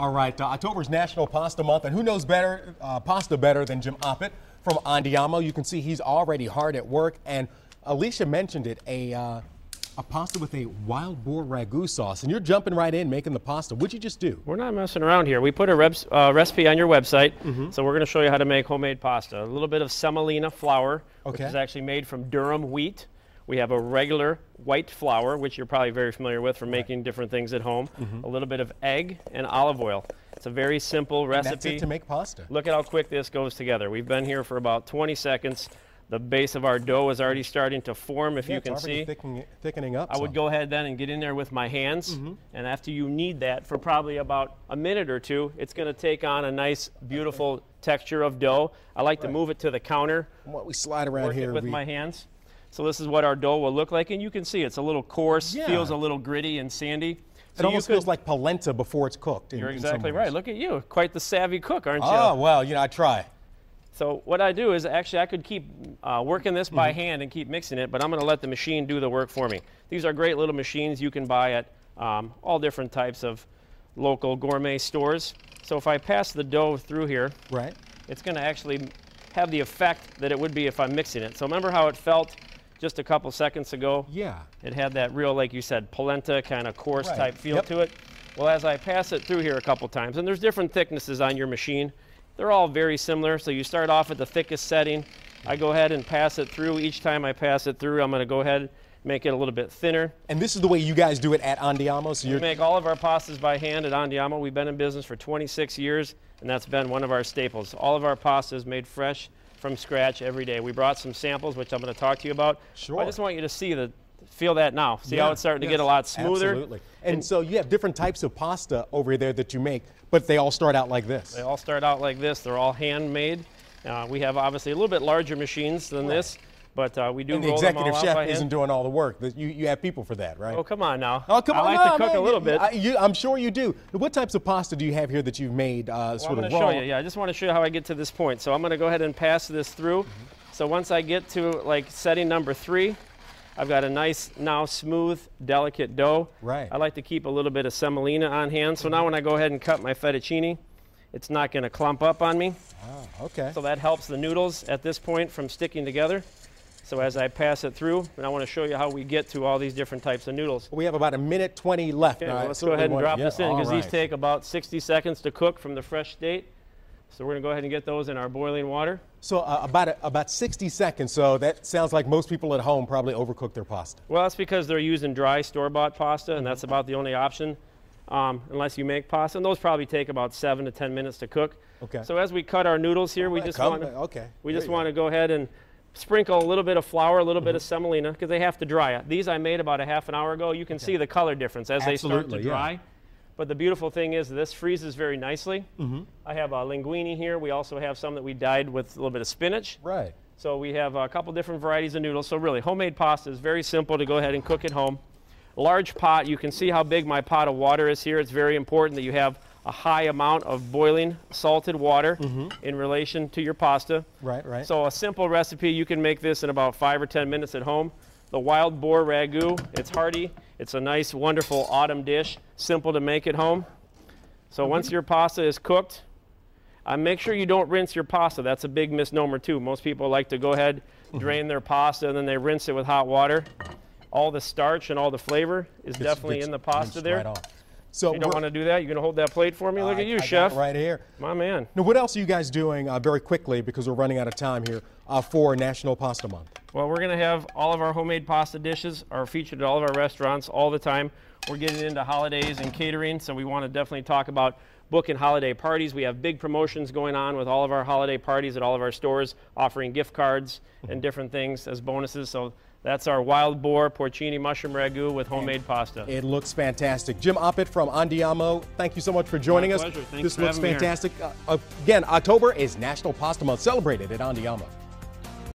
All right, uh, October is National Pasta Month, and who knows better uh, pasta better than Jim Oppat from Andiamo? You can see he's already hard at work, and Alicia mentioned it, a, uh, a pasta with a wild boar ragu sauce, and you're jumping right in making the pasta. What'd you just do? We're not messing around here. We put a reps, uh, recipe on your website, so we're going to show you how to make homemade pasta. A little bit of semolina flour, which is actually made from durum wheat. We have a regular white flour, which you're probably very familiar with from making different things at home. A little bit of egg and olive oil. It's a very simple That's recipe. it to make pasta. Look at how quick this goes together. We've been here for about 20 seconds. The base of our dough is already starting to form, if Yeah, you can already see. Thickening, thickening up. I would go ahead then and get in there with my hands. Mm-hmm. And after you knead that for probably about a minute or two, it's going to take on a nice, beautiful texture of dough. I like to move it to the counter, What we slide around here. with we- my hands. So this is what our dough will look like. And you can see it's a little coarse, Yeah. feels a little gritty and sandy. it So you almost could- feels like polenta before it's cooked. in- You're exactly right. Look at you. Quite the savvy cook, aren't you? Oh, well, you know, I try. So what I do is actually I could keep uh, working this by hand and keep mixing it, but I'm going to let the machine do the work for me. These are great little machines you can buy at um, all different types of local gourmet stores. So if I pass the dough through here, Right? it's going to actually have the effect that it would be if I'm mixing it. So remember how it felt just a couple seconds ago? Yeah. It had that real, like you said, polenta kind of coarse Right. type feel Yep. to it. Well, as I pass it through here a couple times, and there's different thicknesses on your machine, they're all very similar. So you start off at the thickest setting. I go ahead and pass it through. Each time I pass it through, I'm going to go ahead and make it a little bit thinner. And this is the way you guys do it at Andiamo. So We you're make all of our pastas by hand at Andiamo. We've been in business for 26 years, and that's been one of our staples. All of our pastas made fresh from scratch every day. We brought some samples, which I'm going to talk to you about. Sure. I just want you to see the, feel that now. See Yeah, how it's starting to get a lot smoother. Absolutely. And, so you have different types of pasta over there that you make, but they all start out like this. They all start out like this. They're all handmade. Uh, we have obviously a little bit larger machines than this, but uh, we do and the executive chef isn't hand. doing all the work. You, you have people for that, right? Oh, come on now. Oh, come I on. like no, to cook no, a little bit. I, you, I'm sure you do. What types of pasta do you have here that you've made uh, Well, I'm of to raw? show you. Yeah, I just want to show you how I get to this point. So I'm going to go ahead and pass this through. Mm-hmm. So once I get to like setting number three, I've got a nice now smooth, delicate dough. Right. I like to keep a little bit of semolina on hand. So now when I go ahead and cut my fettuccine, it's not going to clump up on me. Oh, okay. So that helps the noodles at this point from sticking together. So as I pass it through, and I want to show you how we get to all these different types of noodles. we have about a minute 20 left. Okay, well, let's go ahead and drop yeah, this in because these take about 60 seconds to cook from the fresh state. So we're going to go ahead and get those in our boiling water. So uh, about a, about 60 seconds. So that sounds like most people at home probably overcook their pasta. Well, that's because they're using dry store-bought pasta, and that's about the only option, um, unless you make pasta. And those probably take about seven to 10 minutes to cook. Okay. So as we cut our noodles here, we just want to okay. we There just want to go ahead and sprinkle a little bit of flour, a little bit Mm-hmm. of semolina, because they have to dry. These I made about a half an hour ago. You can see the color difference as they start Absolutely, to yeah. dry. But the beautiful thing is this freezes very nicely. Mm-hmm. I have a linguine here. We also have some that we dyed with a little bit of spinach. Right. So we have a couple different varieties of noodles. So really, homemade pasta is very simple to go ahead and cook at home. Large pot, you can see how big my pot of water is here. It's very important that you have a high amount of boiling salted water in relation to your pasta. Right, right. So a simple recipe, you can make this in about five or 10 minutes at home. The wild boar ragu, it's hearty. It's a nice, wonderful autumn dish, simple to make at home. So once your pasta is cooked, uh, make sure you don't rinse your pasta. That's a big misnomer too. Most people like to go ahead, drain their pasta, and then they rinse it with hot water. All the starch and all the flavor is Gets- definitely gets in the pasta there. Right off. So You don't want to do that. You're going to hold that plate for me. Look I- at you, I chef. Right here. My man. Now, what else are you guys doing uh, very quickly because we're running out of time here uh, for National Pasta Month? Well, we're going to have all of our homemade pasta dishes are featured at all of our restaurants all the time. We're getting into holidays and catering, so we want to definitely talk about booking holiday parties. We have big promotions going on with all of our holiday parties at all of our stores, offering gift cards and different things as bonuses. So that's our wild boar porcini mushroom ragu with homemade pasta. It looks fantastic. Jim Oppat from Andiamo, thank you so much for joining My us. pleasure. Thanks this for looks having me here. fantastic. Uh, again, October is National Pasta Month, celebrated at Andiamo.